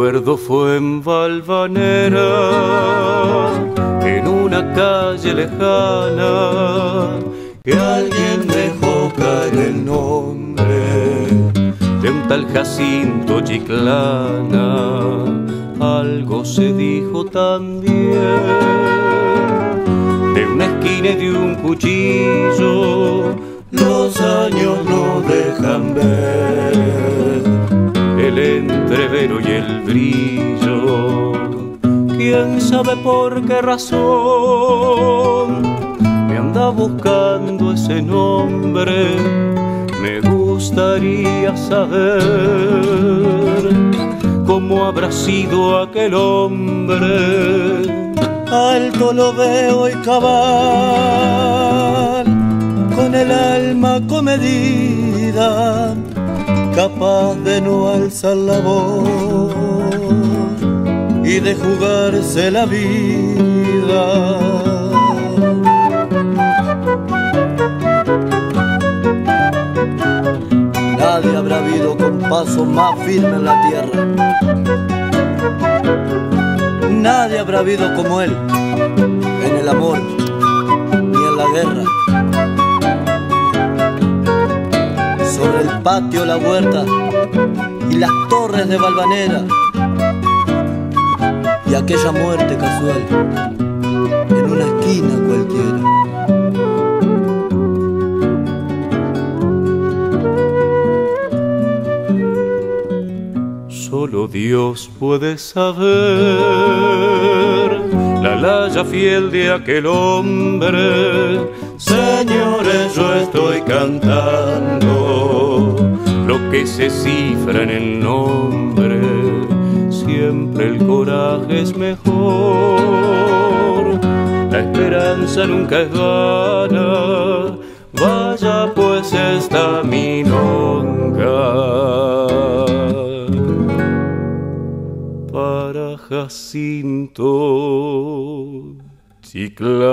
Me acuerdo fue en Valvanera, en una calle lejana, que alguien dejó caer el nombre de un tal Jacinto Chiclana. Algo se dijo también de una esquina y de un cuchillo. Los años no dejan ver y el brillo. Quién sabe por qué razón me anda buscando ese nombre. Me gustaría saber cómo habrá sido aquel hombre. Alto lo veo y cabal, con el alma comedida capaz de no alzar la voz y de jugarse la vida. Nadie habrá habido con paso más firme en la tierra. Nadie habrá habido como él en el amor ni en la guerra. Patio, la huerta y las torres de Valvanera y aquella muerte casual en una esquina cualquiera. Solo Dios puede saber la laya fiel de aquel hombre. Señores, yo estoy cantando que se cifra en nombre. Siempre el coraje es mejor, la esperanza nunca es vana. Vaya pues esta milonga. para Jacinto Chiclana.